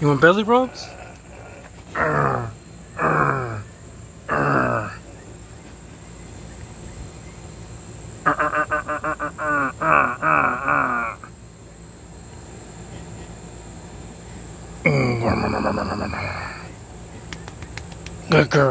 You want belly rubs? Good girl.